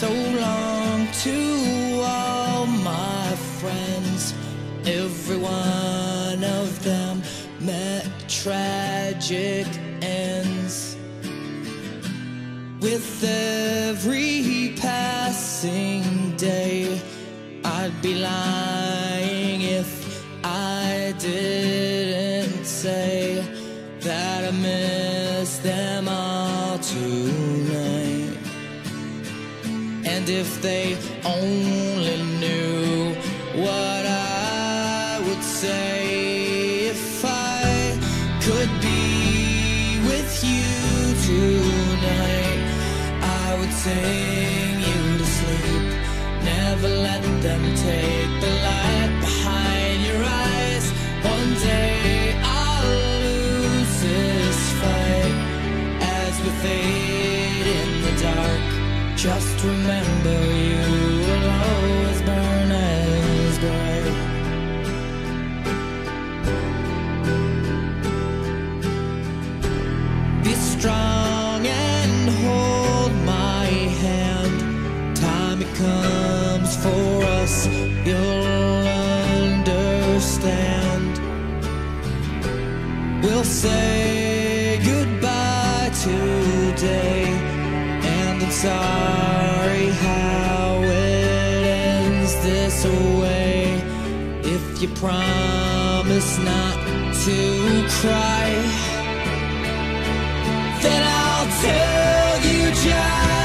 to all my friends. Every one of them met tragic ends. With every passing day, I'd be lying if I didn't say that I miss them all tonight. And if they only knew what I would say if I could be with you tonight, I would sing you to sleep. Never let them take you'll understand. We'll say goodbye today, and I'm sorry how it ends this way. If you promise not to cry then I'll tell you just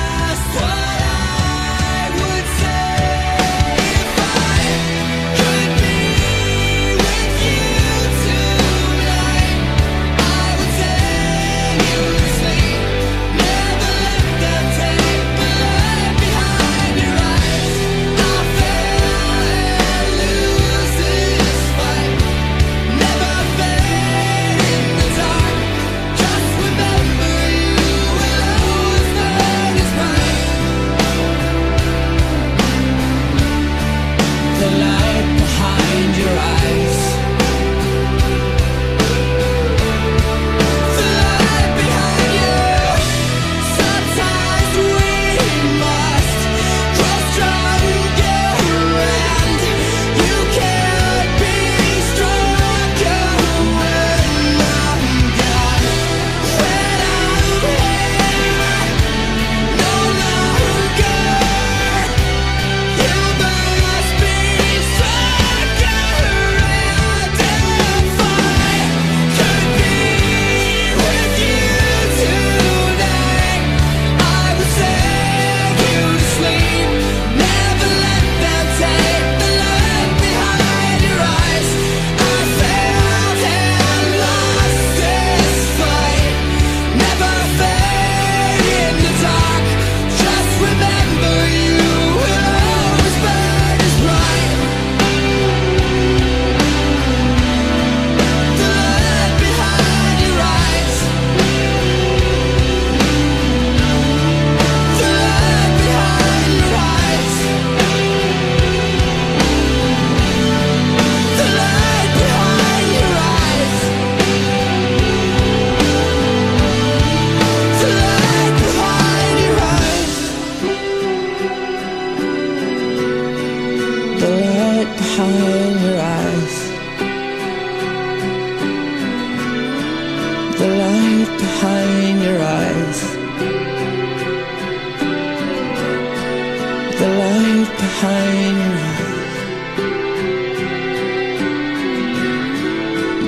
The light behind your eyes.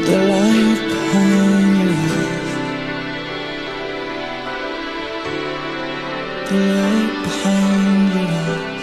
The light behind your eyes. The light behind your eyes.